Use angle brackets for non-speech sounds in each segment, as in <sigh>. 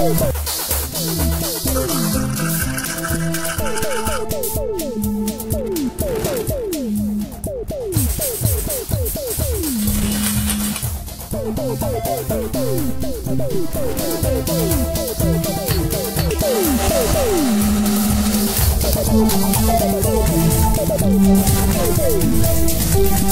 Bye.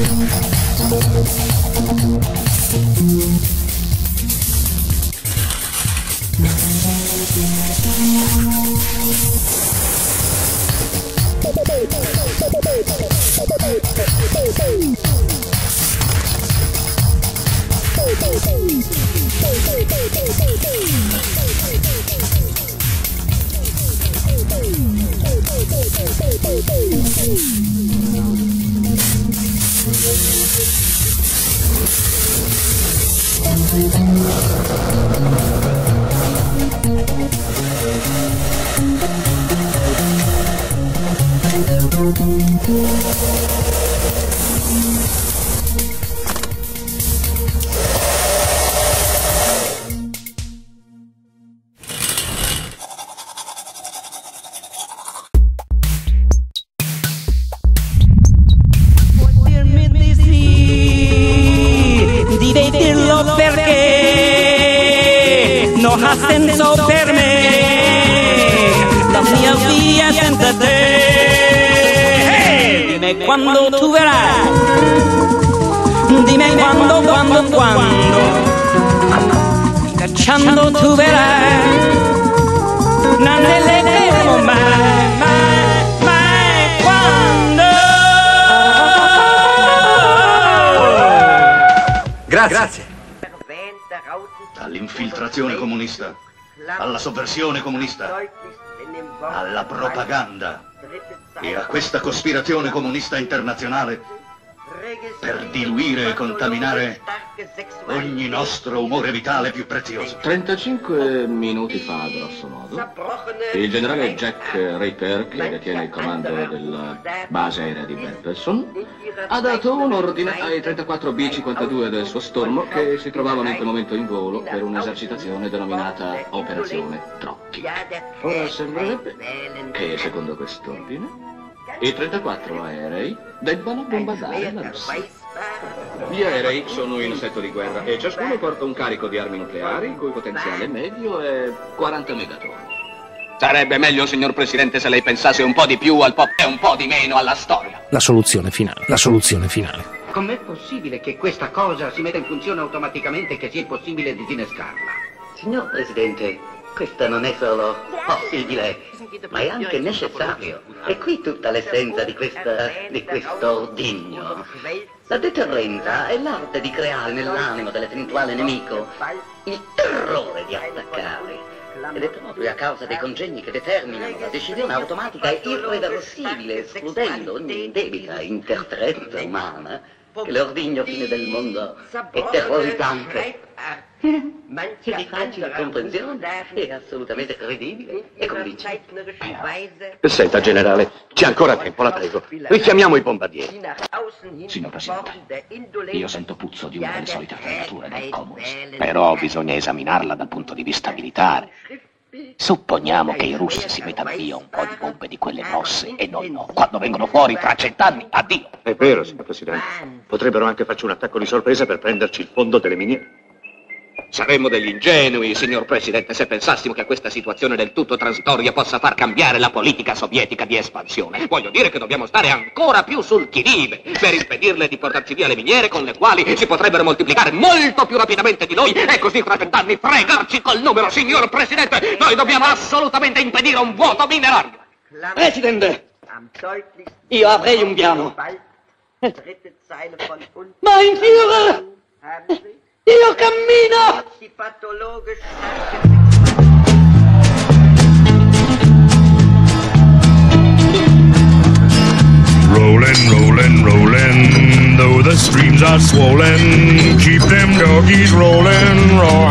Boom! Thank you. ascenso verme, dos mil días siéntate. Dime cuándo tú verás, dime cuándo, cuándo, cuándo, y cachando tú verás, nada le debemos más. Grazie. Grazie. All'infiltrazione comunista, alla sovversione comunista, alla propaganda. E a questa cospirazione comunista internazionale per diluire e contaminare ogni nostro umore vitale più prezioso. 35 minuti fa, grosso modo, il generale Jack Raper, che detiene il comando della base aerea di Bertelson, ha dato un ordine ai 34 B-52 del suo stormo che si trovavano in quel momento in volo per un'esercitazione denominata Operazione Trocchi. Ora sembrerebbe che, secondo quest'ordine, i 34 aerei debbano bombardare la Russia. Gli aerei sono in assetto di guerra e ciascuno porta un carico di armi nucleari il cui potenziale medio è 40 megaton. Sarebbe meglio, signor Presidente, se lei pensasse un po' di più al pop e un po' di meno alla storia. La soluzione finale. La soluzione finale. Com'è possibile che questa cosa si metta in funzione automaticamente e che sia impossibile disinnescarla? Signor Presidente, questo non è solo possibile, ma è anche necessario. E qui tutta l'essenza di, questa, di questo ordigno. La deterrenza è l'arte di creare nell'animo dell'eventuale nemico il terrore di attaccare. Ed è proprio a causa dei congegni che determinano la decisione automatica e irreversibile, escludendo ogni indebita interferenza umana, l'ordigno fine del mondo è terrorizzante. <laughs> È di facile comprensione, è assolutamente credibile e convincente. Senta, generale, c'è ancora tempo, la prego. Richiamiamo i bombardieri. Signor Presidente, io sento puzzo di una delle solite fregature del comunist. Però bisogna esaminarla dal punto di vista militare. Supponiamo che i russi si mettano via un po' di bombe di quelle grosse e noi no. Quando vengono fuori tra cent'anni, addio. È vero, signor Presidente. Potrebbero anche farci un attacco di sorpresa per prenderci il fondo delle miniere. Saremmo degli ingenui, signor Presidente, se pensassimo che questa situazione del tutto transitoria possa far cambiare la politica sovietica di espansione. Voglio dire che dobbiamo stare ancora più sul chi vive per impedirle di portarci via le miniere con le quali si potrebbero moltiplicare molto più rapidamente di noi e così fra vent'anni fregarci col numero, signor Presidente. Noi dobbiamo assolutamente impedire un vuoto minerario. Presidente, io avrei un piano. Ma in Führer! Io cammino! Rolling, rolling, rolling, though the streams are swollen, keep them doggies rolling, roll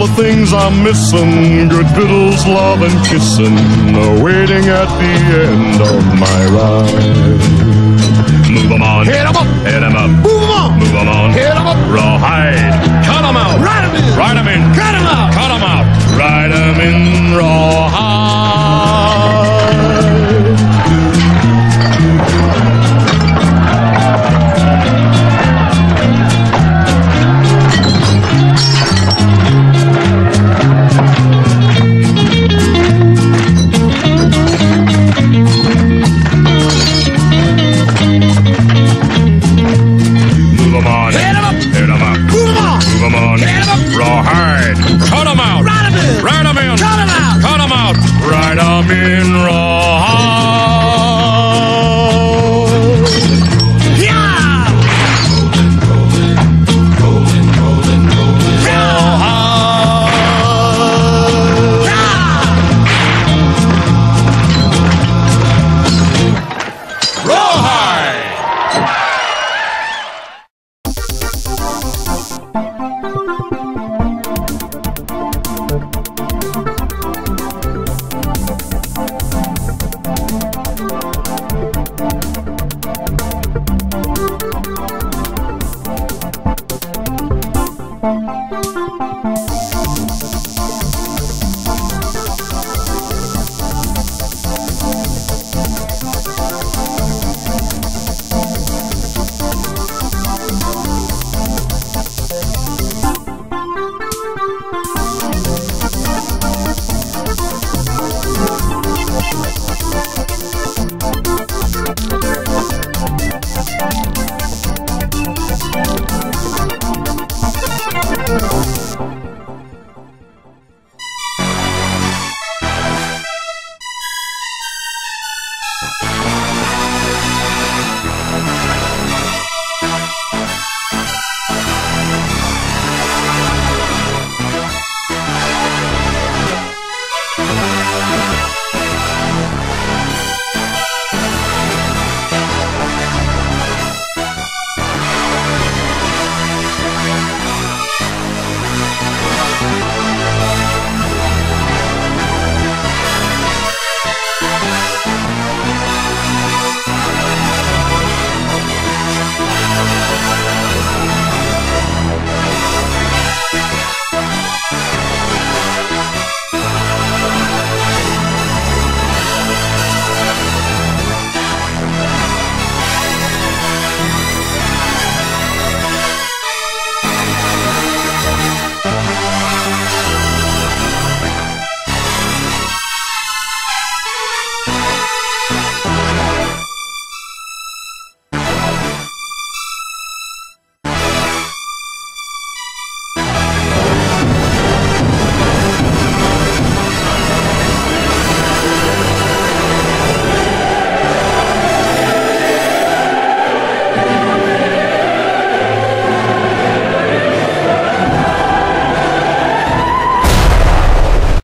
All the things I'm missing, good fiddles, love and kissing, are waiting at the end of my ride. Move 'em on, hit 'em up, hit 'em up, move 'em on, move 'em on, hit 'em up, rawhide, cut 'em out, ride 'em in, ride 'em in, cut 'em out, cut 'em out, ride 'em in rawhide.